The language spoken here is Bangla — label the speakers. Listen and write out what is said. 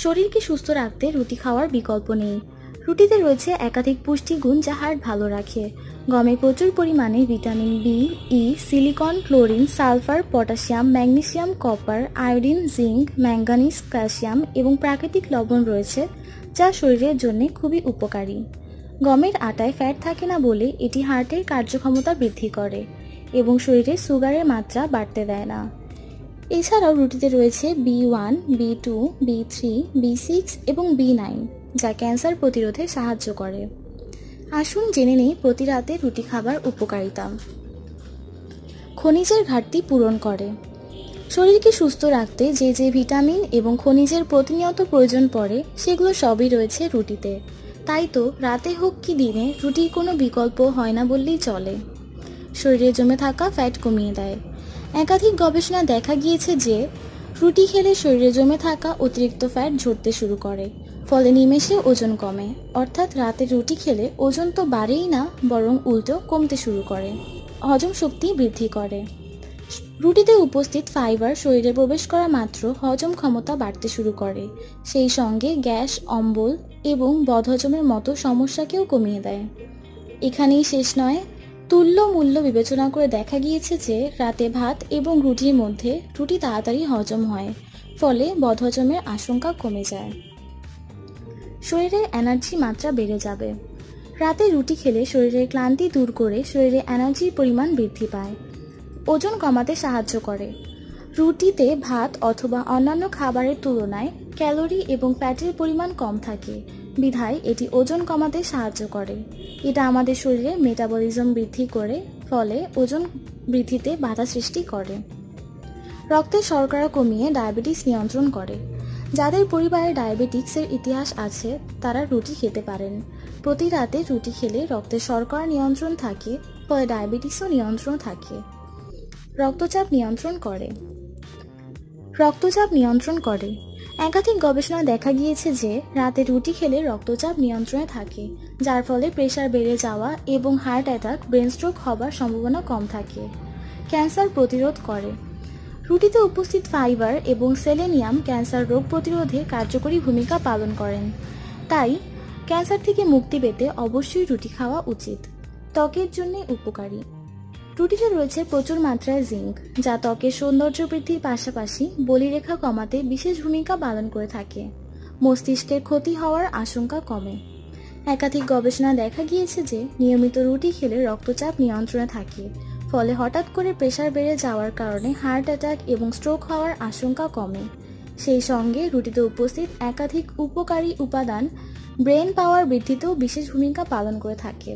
Speaker 1: শরীরকে সুস্থ রাখতে রুটি খাওয়ার বিকল্প নেই। রুটিতে রয়েছে একাধিক পুষ্টিগুণ যা হার্ট ভালো রাখে। গমে প্রচুর পরিমাণে vitamin B E silicon, chlorine, sulphur, potassium, magnesium, copper, iodine, zinc manganese calcium এবং প্রাকৃতিক লবণ রয়েছে যা শরীরের জন্য খুবই উপকারী। গমের আটায় ফ্যাট থাকে না বলে এটি হার্টের কার্যক্ষমতা বৃদ্ধি করে এবং শরীরে সুগারের মাত্রা বাড়তে দেয় না। এছাড়াও রুটিতে রয়েছে B one B two B three B six এবং বি নাইন যা ক্যান্সার প্রতিরোধে সাহায্য করে। আসুন জেনে নেই প্রতি রাতে রুটি খাবার উপকারিতা। খনিজের ঘাটতি পূরণ করে। শরীরকে সুস্থ রাখতে যে যে ভিটামিন এবং খনিজের প্রতিনিয়ত প্রয়োজন পড়ে, সেগুলো সবই রয়েছে রুটিতে। তাই তো রাতে হোক কি দিনে, রুটির কোনো বিকল্প হয় না বললেই চলে। শরীরে জমে থাকা ফ্যাট কমিয়ে দেয়। একাধিক গবেষণা দেখা গিয়েছে যে, রুটি খেলে শরীরে জমে থাকা অতিরিক্ত ফ্যাট ঝরতে শুরু করে, ফলে নিমেষে ওজন কমে। অর্থাৎ রাতে রুটি খেলে ওজন তো বাড়েই না, বরং উল্টো কমতে শুরু করে। হজম শক্তি বৃদ্ধি করে। রুটিতে উপস্থিত ফাইবার শরীরে প্রবেশ করা মাত্র হজম ক্ষমতা বাড়তে শুরু করে। সেই সঙ্গে গ্যাস, অম্বল এবং বদহজমের মতো সমস্যাকেও কমিয়ে দেয়। এখানেই শেষ নয় তুল্য মূল্য বিবেচনা করে দেখা গিয়েছে যে রাতে ভাত এবং রুটির মধ্যে রুটি তাড়াতাড়ি হজম হয়, ফলে বদহজমের আশঙ্কা কমে যায়। শরীরে এনার্জি মাত্রা বেড়ে যাবে। রাতে রুটি খেলে শরীরের ক্লান্তি দূর করে শরীরে এনার্জির পরিমাণ বৃদ্ধি পায়। ওজন কমাতে সাহায্য করে। রুটিতে ভাত অথবা অন্যান্য খাবারের তুলনায় ক্যালোরি এবং ফ্যাটের পরিমাণ কম থাকে বিধায় এটি ওজন কমাতে সাহায্য করে। এটা আমাদের শরীরে মেটাবলিজম বৃদ্ধি করে, ফলে ওজন বৃদ্ধিতে বাধা সৃষ্টি করে। রক্তের শর্করা কমিয়ে ডায়াবেটিস নিয়ন্ত্রণ করে। যাদের পরিবারে ডায়াবেটিক্সের ইতিহাস আছে, তারা রুটি খেতে পারেন। প্রতি রাতে রুটি খেলে রক্তের শর্করা নিয়ন্ত্রণ থাকে, ফলে ডায়াবেটিসও নিয়ন্ত্রণ থাকে। রক্তচাপ নিয়ন্ত্রণ করে। রক্তচাপ নিয়ন্ত্রণ করে। একাধিক গবেষণায় দেখা গিয়েছে যে রাতে রুটি খেলে রক্তচাপ নিয়ন্ত্রণে থাকে, যার ফলে প্রেশার বেড়ে যাওয়া এবং হার্ট অ্যাটাক, ব্রেন স্ট্রোক হবার সম্ভাবনা কম থাকে। ক্যান্সার প্রতিরোধ করে। রুটিতে উপস্থিত ফাইবার এবং সেলেনিয়াম ক্যান্সার রোগ প্রতিরোধে কার্যকরী ভূমিকা পালন করেন। তাই ক্যান্সার থেকে মুক্তি পেতে অবশ্যই রুটি খাওয়া উচিত। ত্বকের জন্য উপকারী। রুটিতে রয়েছে প্রচুর মাত্রায় জিঙ্ক যা ত্বকের সৌন্দর্য বৃদ্ধির পাশাপাশি বলিরেখা কমাতে বিশেষ ভূমিকা পালন করে থাকে। মস্তিষ্কের ক্ষতি হওয়ার আশঙ্কা কমে। একাধিক গবেষণা দেখা গিয়েছে যে নিয়মিত রুটি খেলে রক্তচাপ নিয়ন্ত্রণে থাকে, ফলে হঠাৎ করে প্রেশার বেড়ে যাওয়ার কারণে হার্ট অ্যাটাক এবং স্ট্রোক হওয়ার আশঙ্কা কমে। সেই সঙ্গে রুটিতে উপস্থিত একাধিক উপকারী উপাদান, ব্রেন পাওয়ার বৃদ্ধিতেও বিশেষ ভূমিকা পালন করে থাকে।